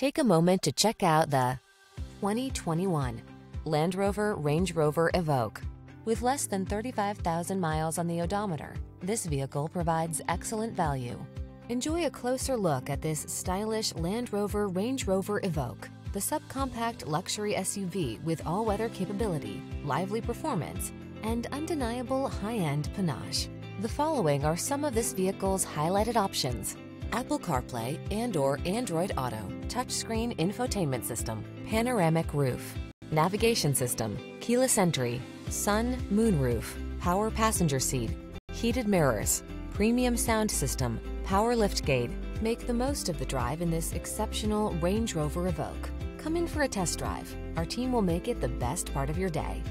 Take a moment to check out the 2021 Land Rover Range Rover Evoque. With less than 35,000 miles on the odometer, this vehicle provides excellent value. Enjoy a closer look at this stylish Land Rover Range Rover Evoque, the subcompact luxury SUV with all-weather capability, lively performance, and undeniable high-end panache. The following are some of this vehicle's highlighted options. Apple CarPlay and or Android Auto, touchscreen infotainment system, panoramic roof, navigation system, keyless entry, sun, moon roof, power passenger seat, heated mirrors, premium sound system, power lift gate. Make the most of the drive in this exceptional Range Rover Evoque. Come in for a test drive. Our team will make it the best part of your day.